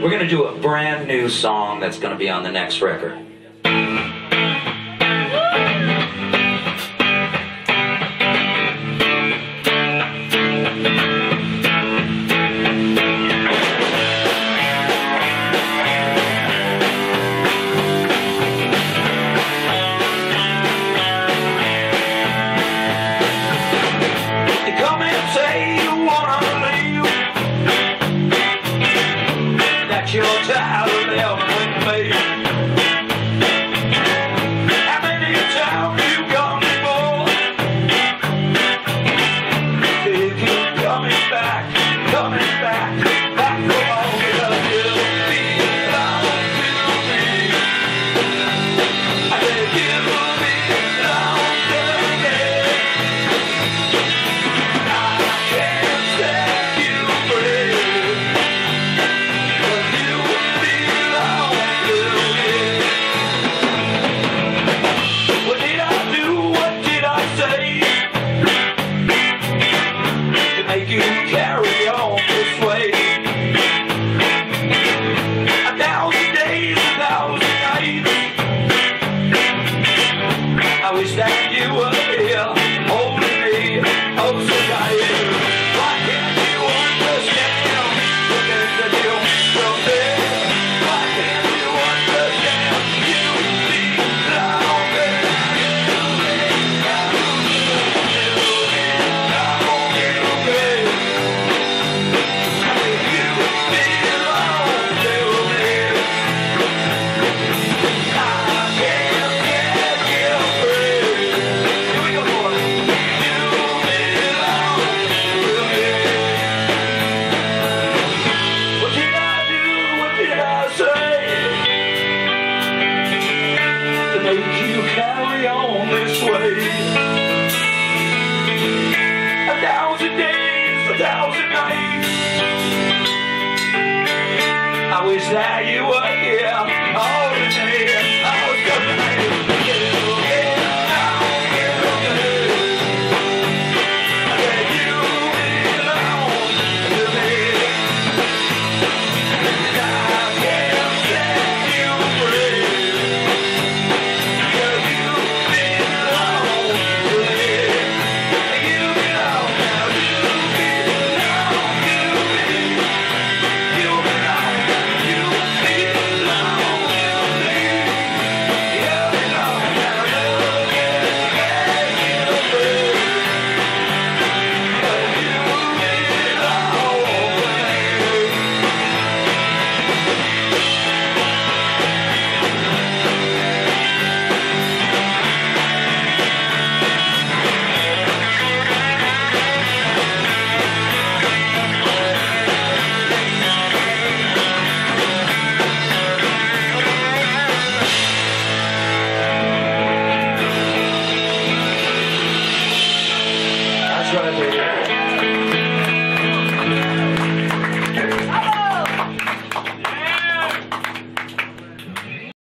We're going to do a brand new song that's going to be on the next record. your time. carry on this way. A thousand days, a thousand nights. I wish that you were here all the day.